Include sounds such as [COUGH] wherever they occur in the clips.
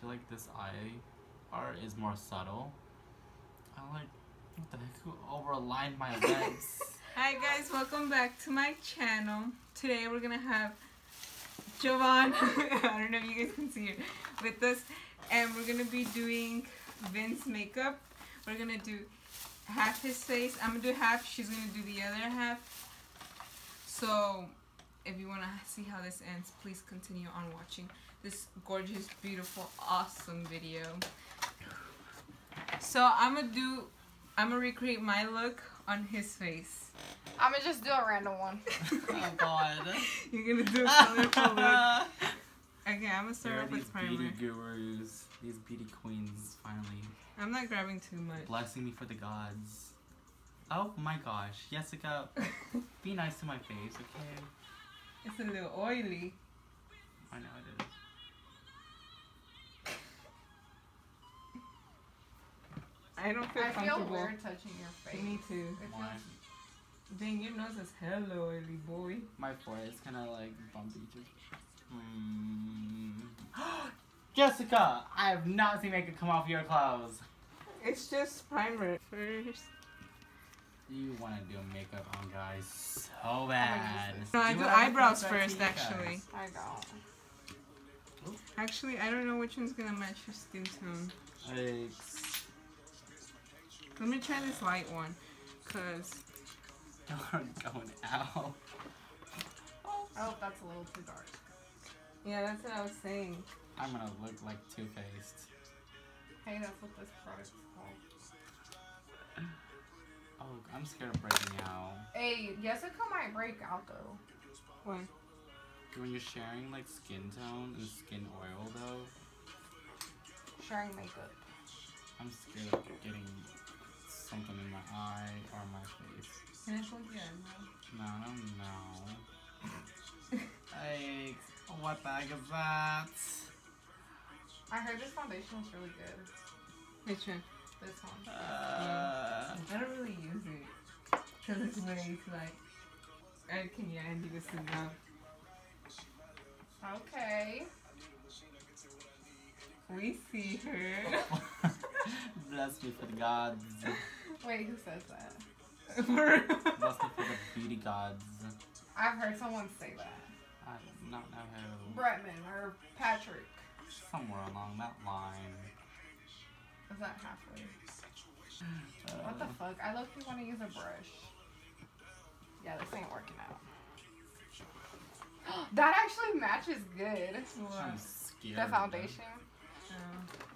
feel like this eye art is more subtle. I like what the heck? Who overlined my [LAUGHS] legs? Hi guys, welcome back to my channel. Today we're gonna have Jovan, [LAUGHS] I don't know if you guys can see her, with us, and we're gonna be doing Vinh's makeup. We're gonna do half his face. I'm gonna do half. She's gonna do the other half. So, if you wanna see how this ends, please continue on watching this gorgeous, beautiful, awesome video. So I'm gonna do. I'm gonna recreate my look on his face. I'm gonna just do a random one. [LAUGHS] oh god. You're gonna do a [LAUGHS] colorful look. Okay, I'm gonna start There off with primer. These beauty gurus, these beauty queens, finally I'm not grabbing too much. blessing me for the gods. Oh my gosh, Yessica, [LAUGHS] be nice to my face, okay? It's a little oily. I know it is. I don't feel I feel weird touching your face. Me too. It Why? Dang, your nose is hella oily, boy. My forehead's kind of like bumpy. Just. [GASPS] Hmm. Yessica, I have not seen makeup come off your clothes. It's just primer first. You want to do makeup on guys so bad. No, I You do eyebrows first, actually. I don't. Actually, I don't know which one's gonna match your skin tone. Thanks. Let me try this light one, cause [LAUGHS] You're going out. I hope that's a little too dark. yeah, that's what I was saying. I'm gonna look like Too Faced. Hey, that's what this product's called. [SIGHS] Oh, I'm scared of breaking out. Hey, Yessica might break out though. What? When you're sharing like skin tone and skin oil, though, Sharing makeup. I'm scared of getting something in my eye or my face. Finish with your No, no, no. [LAUGHS] Like, what the heck is that? I heard this foundation was really good. Which one? This one. Uh, I don't really use it. Cause it's way too like. I can yeah, and do this enough. Okay. We see her. [LAUGHS] Bless me for the gods. [LAUGHS] Wait, who says that? Bless me for the beauty gods. I've heard someone say that. I do not know who. Bretman or Patrick. Somewhere along that line. Is that halfway? Uh, What the fuck? I look you want to use a brush. Yeah, this ain't working out. [GASPS] that actually matches good. I'm What? scared. The foundation. Oh.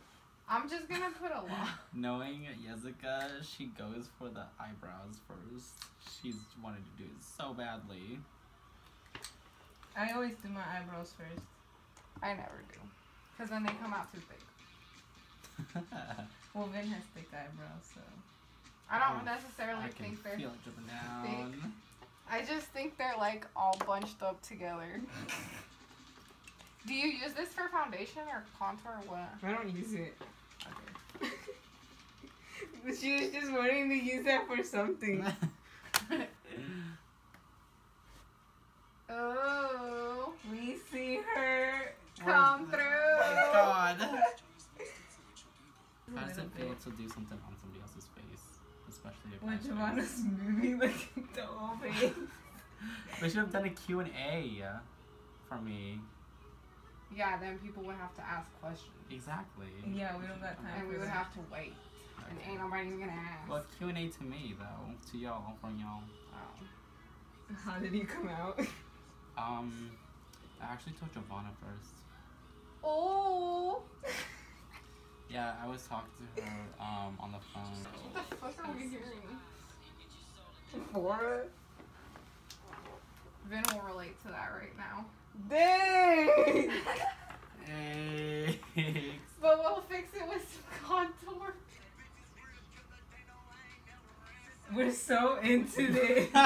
I'm just gonna put a lot. Knowing Yessica, she goes for the eyebrows first. She's wanted to do it so badly. I always do my eyebrows first. I never do. Because then they come out too thick. [LAUGHS] Well, Vinh has thick eyebrows, so. I don't Oh, necessarily I can think they're. feel it dripping down. I just think they're like all bunched up together. [LAUGHS] do you use this for foundation or contour or what? I don't use it. Okay. [LAUGHS] But she was just wanting to use that for something. [LAUGHS] Oh, we see her. come Oh through. my god. A How does little it feel to do something on somebody else's face? Especially if When I should- Giovanna's moving [LAUGHS] like the whole face. We should have done a Q&A for me. Yeah, then people would have to ask questions. Exactly. Yeah, we don't got time And we would have to wait. And ain't nobody gonna ask. Well, Q&A to me, though. To y'all, from y'all. Oh. How did you come out? [LAUGHS] Um, I actually told Giovanna first. Oh! [LAUGHS] Yeah, I was talking to her um, on the phone. What the fuck are we hearing? Four. Vinh will relate to that right now. Dang! [LAUGHS] Hey. But we'll fix it with We're so into this. [LAUGHS]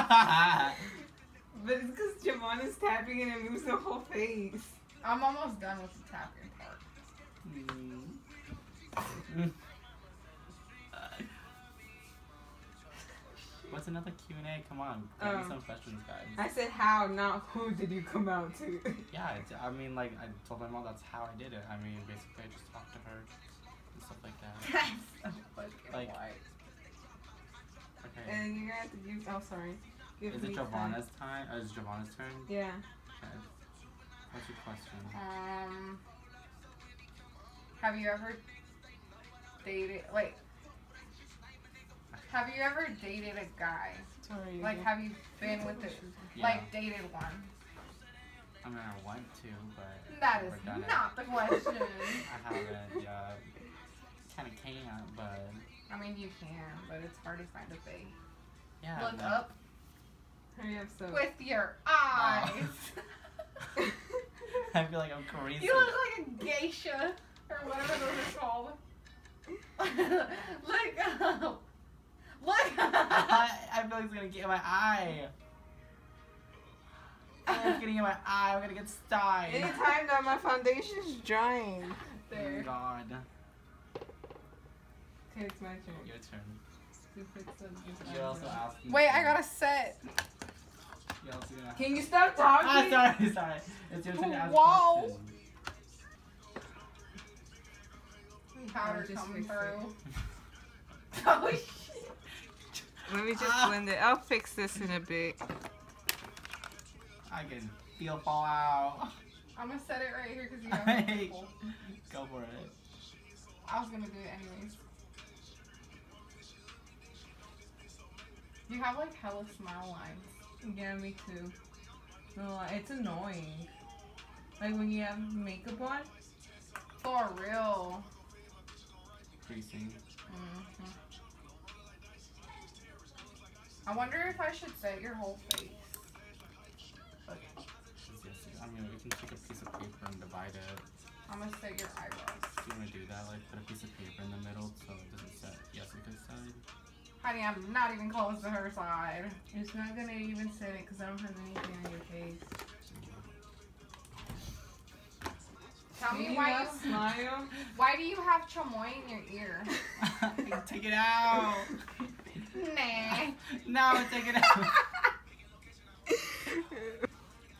But it's because Javon is tapping and it moves the whole face. I'm almost done with the tapping part. Mm. What's another Q and A. Come on, give me Oh. some questions, guys. I said how, not who did you come out to? Yeah, it's, I mean, like I told my mom that's how I did it. I mean, basically, I just talked to her and stuff like that. [LAUGHS] Like- Okay. And you're gonna have to give. Oh, sorry. Give Is it time. Giovanna's time? Or is it Giovanna's turn? Yeah. Okay. What's your question? Um, have you ever dated like? Have you ever dated a guy? Sorry. Like, have you been with it? Yeah. Like, dated one? I mean, I want to, but that is I've is never done it. not the question. [LAUGHS] I haven't. Yeah. Kind of can't, but I mean, you can, but it's hard to find a bait. yeah. Look but- up Hurry up, so. with your eyes. [LAUGHS] I feel like I'm crazy. you look like a geisha or whatever those are called. [LAUGHS] look up. Look I, up. I feel like it's gonna get in my eye. It's getting in my eye. I'm gonna get styed. Anytime that my foundation's drying. Oh there. God. Okay, it's my turn. Your turn. You fix it, just You're also asking. Wait, I got a set. You're also gonna. Can you stop Ah, talking? sorry, [LAUGHS] sorry. It's your turn to ask Whoa. questions. Powder just coming fix through. [LAUGHS] oh shit. Let me just Ah. blend it. I'll fix this in a bit. I can feel fallout. I'm gonna set it right here because you [LAUGHS] have Hey. Go for it. I was gonna do it anyways. You have like hella smile lines. Yeah, me too. No, it's annoying. Like when you have makeup on. For real. Creasing. hmm I wonder if I should set your whole face. Yes, yes. I mean, we can take a piece of paper and divide it. I'm gonna set your eyebrows. Do you want to do that? Like, put a piece of paper in the middle so it doesn't set Yessica's side. Honey, I'm not even close to her side. It's not gonna even set it because I don't have anything on your face. Tell Can me you why not you [LAUGHS] smile? why do you have chamoy in your ear? [LAUGHS] take it out. Nah. no, take it out. [LAUGHS]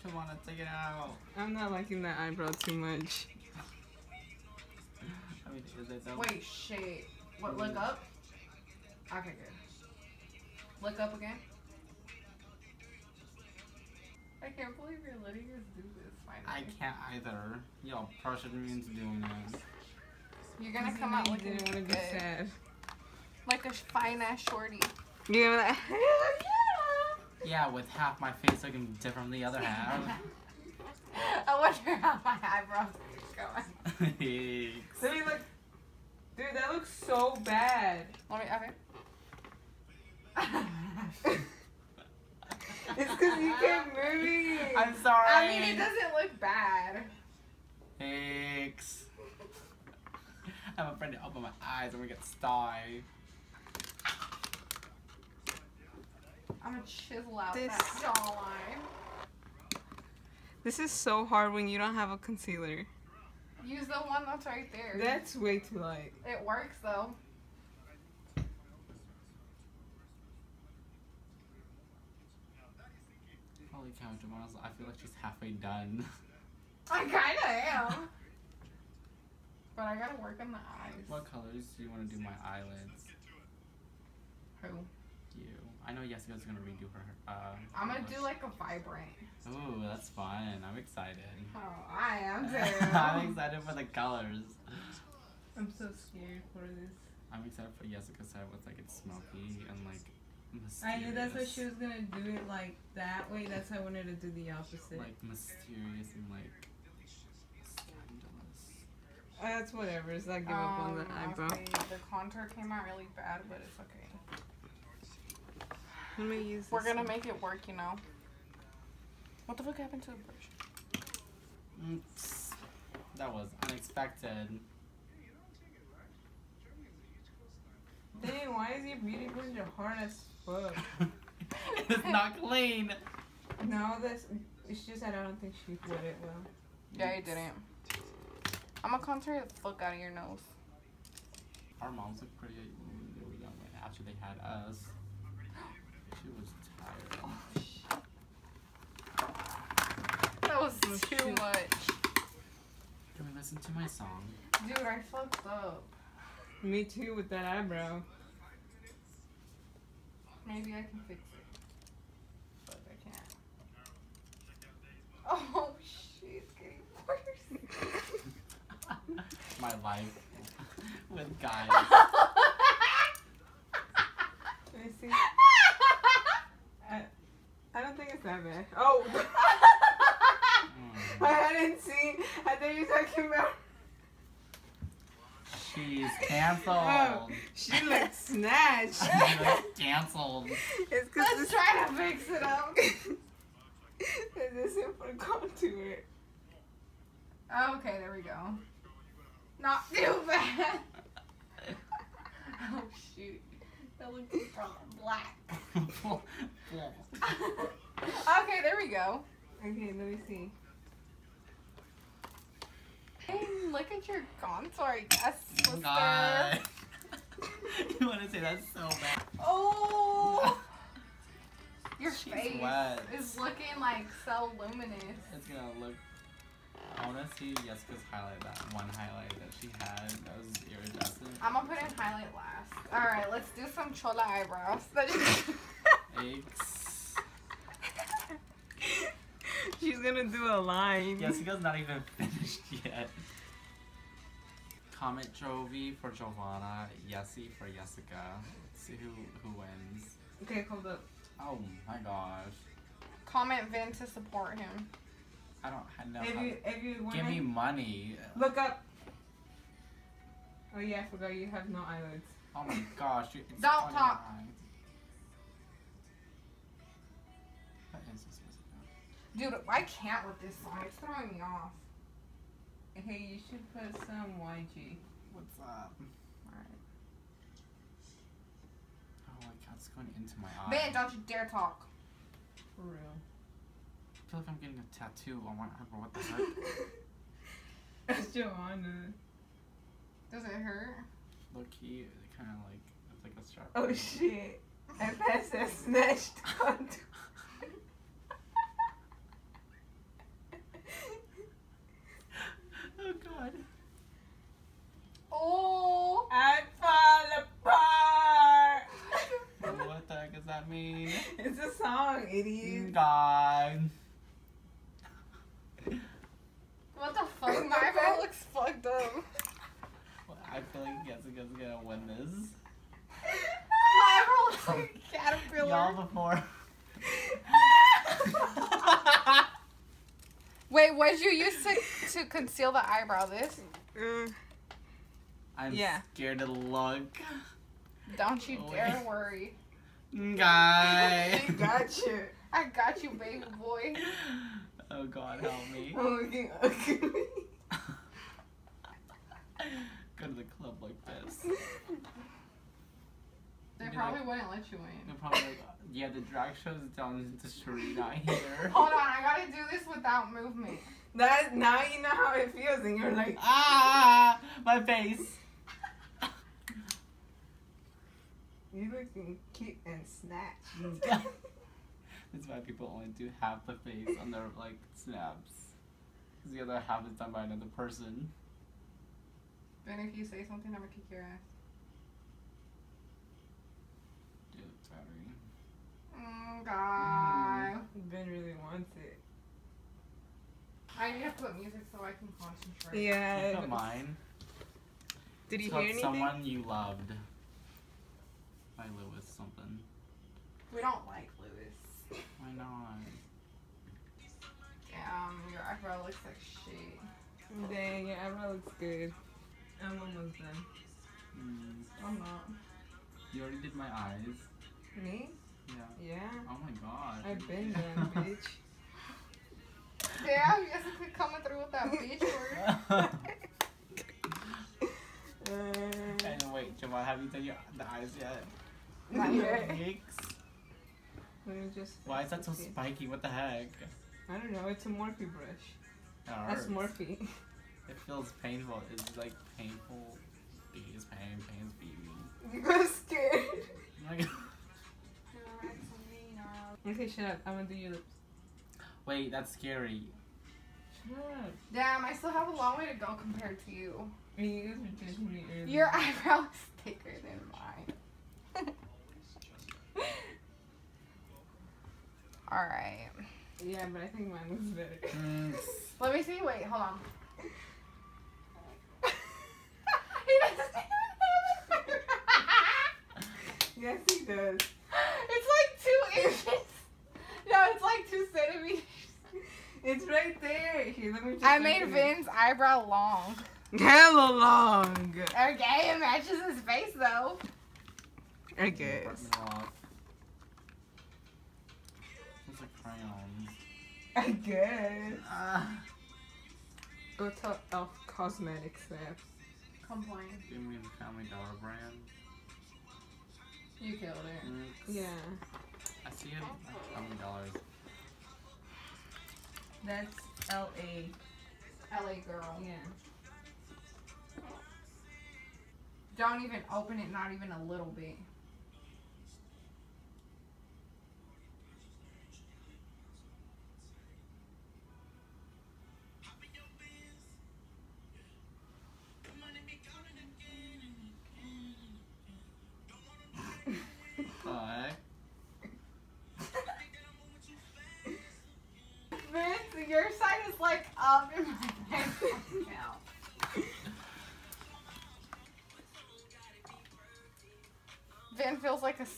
Come on, take it out. I'm not liking that eyebrow too much. I mean, is it that? Wait, shit. What? Look up. Okay, good. Look up again. I can't believe you're letting us do this. I can't either. Y'all pressured me into doing this. You're gonna come you out know you looking didn't want good, to be sad. like a fine ass shorty. You're gonna be like, Yeah, with half my face looking different from the other half. [LAUGHS] I wonder how my eyebrows are going. [LAUGHS] Thanks. Let me look. Dude, that looks so bad. Let me. Okay. [LAUGHS] It's because you kept moving it. I'm sorry. I mean, it doesn't look bad. Thanks. I'm afraid to open my eyes. I'm gonna get sty. I'm gonna chisel out This- that jawline. This is so hard when you don't have a concealer. Use the one that's right there. That's way too light. it works though. Holy cow, Jamal's, I feel like she's halfway done. [LAUGHS] I kinda am. But I gotta work on the eyes. what colors do you want to do my eyelids? Who? You. I know Yessica's gonna redo her. Uh, I'm gonna do like a vibrant. Ooh, that's fun. I'm excited. Oh, I am [LAUGHS] I'm excited for the colors. I'm so scared for this. I'm excited for Yessica's side with like it's smoky and like. I knew that's what she was gonna do it like that way. That's why I wanted to do the [LAUGHS] opposite. Like mysterious and like scandalous. Uh, that's whatever. It's not give up on the Um, eyebrow. okay, The contour came out really bad, but it's okay. Let me use. We're gonna one. make it work, you know. What the fuck happened to the brush? Oops. That was unexpected. Dang, why is your beauty blender hard as fuck? it's not clean. no, that's. It's just that I don't think she put it well. Yeah, I didn't. I'm gonna contour the fuck out of your nose. Our moms look pretty when they were young after they had us. She was tired. Oh, that was Oh, too shoot. much. Can we listen to my song? Dude, I fucked up. Me too with that eyebrow. Maybe I can fix it. But I can't. [LAUGHS] Oh she's getting worse. my life [LAUGHS] with guys. Let me see. [LAUGHS] I, I don't think it's that bad. Oh, Mm. I hadn't seen. I thought you were talking about. She's canceled. Oh, she looks [LAUGHS] snatched. She's canceled. it's because Let's try to fix it up. [LAUGHS] This is for contour. Oh, okay, there we go. Not too [LAUGHS] bad. Oh shoot. That looks black. okay, there we go. Okay, let me see. Hey, look at your contour, I guess, sister. God. [LAUGHS] you want to say that's so bad. Oh! [LAUGHS] Your She's face wet. is looking like so luminous. It's gonna look. I want to see Yessica's highlight. That one highlight that she had that was iridescent. I'm gonna put in highlight last. Alright, let's do some chola eyebrows. Aches. [LAUGHS] She's gonna do a line. Yessica's not even [LAUGHS] finished yet. Comment Jovi for Giovanna, Yessie for Yessica. Let's see who who wins. Okay, hold up. Oh my gosh. Comment Vinh to support him. I don't I know If how you if you wanna Give me money. look up. Oh yeah, I forgot you have no eyelids. Oh my gosh. you- Don't funny talk. Dude, I can't with this song. It's throwing me off. Hey, you should put some YG. What's up? Alright. Oh my god, it's going into my eye. Man, don't you dare talk. For real. I feel like I'm getting a tattoo on my eyebrow. What the [LAUGHS] heck? That's Joanna. Does it hurt? Look, key, it kind of like, it's like a strap. Oh shit. I passed that snatched [LAUGHS] contour. oh god. Oh! I fall apart. what the heck does that mean? [LAUGHS] It's a song, idiot. God. What the fuck? [LAUGHS] My eyebrow looks fucked up. I feel like Yessica's gonna win this. My eyebrow looks like a caterpillar. Y'all before. [LAUGHS] Wait, what'd you use to, to conceal the eyebrow? This? Mm. I'm Yeah. scared to look. Don't you Oh, dare worry. Guy. [LAUGHS] got you. I got you, baby boy. Oh god, help me. I'm looking ugly. Go to the club like this. They Be probably like- wouldn't let you in. They're probably like, yeah, the drag show's down to Sheree, not here. Hold on, I gotta do this without movement. That now you know how it feels, and you're like, Ah, my face. You looking cute and snatched. [LAUGHS] That's why people only do half the face on their like snaps. Because the other half is done by another person. Then if you say something, I'm gonna kick your ass. Dude, sorry. Mm, God. [LAUGHS] Ben really wants it. I need to put music so I can concentrate. Yeah. You put mine. Did you called hear anything? Someone You Loved. By Lewis something. We don't like Lewis. Why not? Um, your eyebrow looks like shit. Dang, your eyebrow looks good. I'm almost done. Mm, I'm not. you already did my eyes. Me? Yeah. Yeah. Oh my god. I've been [LAUGHS] done, bitch. Damn, Yessica coming through with that bitch word. [LAUGHS] [LAUGHS] Uh, and wait, Jamal, have you done your the eyes yet? Not yet. [LAUGHS] Yikes. Let me just. Why is that so okay. spiky? What the heck? I don't know. It's a Morphe brush. That That's hurts. Morphe. [LAUGHS] It feels painful. It's like painful. Biggie's pain, pain's baby. You got scared. Oh my god. Okay, shut up. I'm gonna do your lips. Wait, that's scary. Shut up. Damn, I still have a long way to go compared to you. You guys were judging me earlier. Your eyebrow is thicker than mine. [LAUGHS] Alright. Yeah, but I think mine looks better. Mm, [LAUGHS] Let me see. Wait, hold on. [LAUGHS] he doesn't even have yes, he does. It's like two inches. No, it's like two centimeters. It's right there. Here, let me just. I made open. Vinh's eyebrow long. Hella long. Okay, it matches his face though. I guess. Apartment lock. Those are crayons. [LAUGHS] I guess. Ah. Go tell Elf Cosmetics that. Complain. Give me the Family Dollar brand. You killed it. Mm, Yeah. I see it. Family Dollars. That's L A. LA girl. Yeah. Don't even open it, not even a little bit.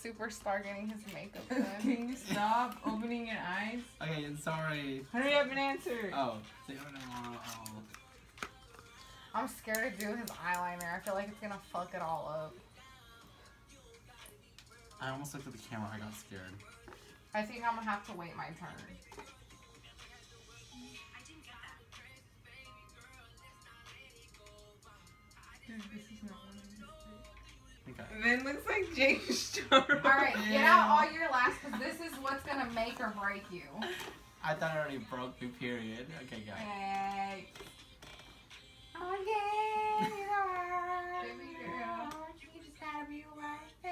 Superstar getting his makeup [LAUGHS] done. Can you stop opening your eyes? Okay, sorry. Hurry up and answer. Oh. see, oh, no, oh. I'm scared to do his eyeliner. I feel like it's gonna fuck it all up. I almost looked at the camera. I got scared. I think I'm gonna have to wait my turn. Dude, Okay. of Vinh looks like James [LAUGHS] Storm. Alright, get out all your laughs because this is what's gonna make or break you. I thought it already broke me, period. Okay, guys. Hey. Oh yeah, Baby girl. You just gotta be worth it.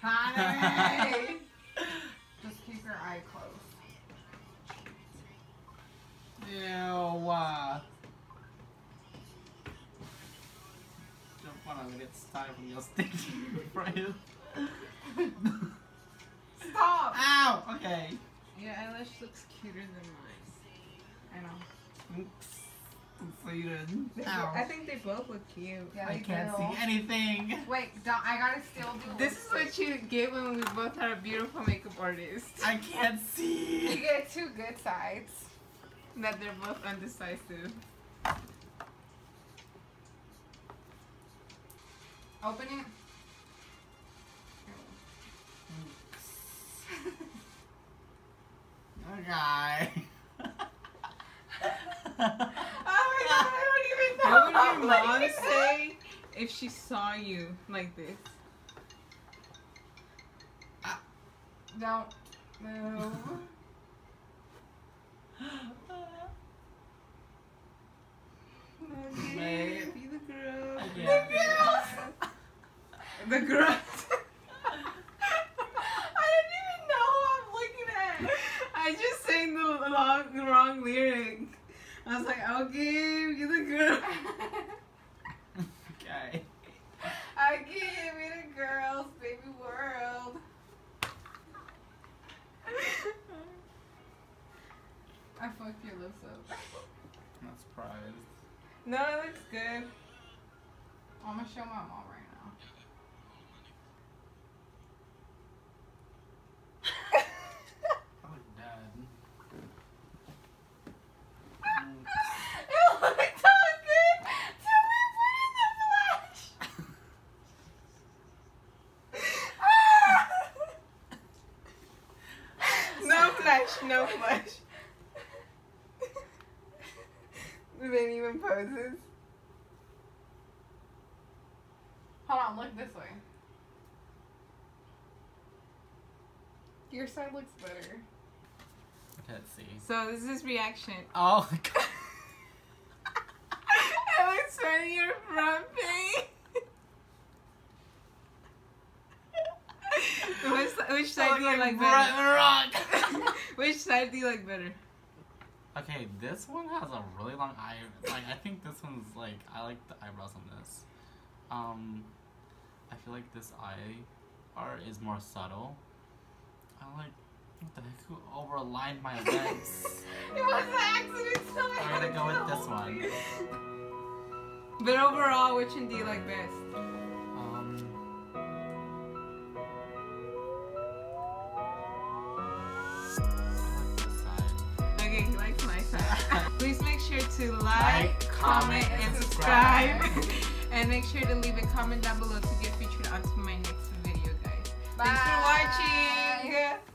Honey. [LAUGHS] just keep your eye closed. Ew. Uh, don't want to get stuck when you're sticking friend. [LAUGHS] Stop. Ow! Okay. Your eyelash looks cuter than mine. I know. Oops. Completed. Ow. I think they both look cute. Yeah, I can't do. see anything. Wait, don't, I gotta still do This is what you get when we both had a beautiful makeup artist. I can't see. You get two good sides. That they're both undecisive. Open it. Okay. [LAUGHS] Oh my god, I don't even know. [LAUGHS] What would your mom [LAUGHS] is. say if she saw you like this? Don't move. Babe. Be the girl. I The can't. girls. The girl. I don't even know who I'm looking at. I just sang the wrong, the I was like, I'll give you the girl. [LAUGHS] Okay. I give you the girls, baby world. I fucked your lips up. I'm not surprised. no, it looks good. I'm gonna show my mom flesh, no flesh. the baby even poses. Hold on, look this way. Your side looks better. Let's see. So this is reaction. Oh god. [LAUGHS] I was turning your front face. which, which side do you like better? Rock. Which side do you like better? okay, this one has a really long eye. Like I think this one's like I like the eyebrows on this. Um, I feel like this eye art is more subtle. I like what the heck? Who overlined my [LAUGHS] lips? It was an accident. so I I'm gonna go with this one. But overall, which one do you like best? To like, comment, and subscribe. subscribe. [LAUGHS] and make sure to leave a comment down below to get featured onto my next video, guys. Thanks for watching.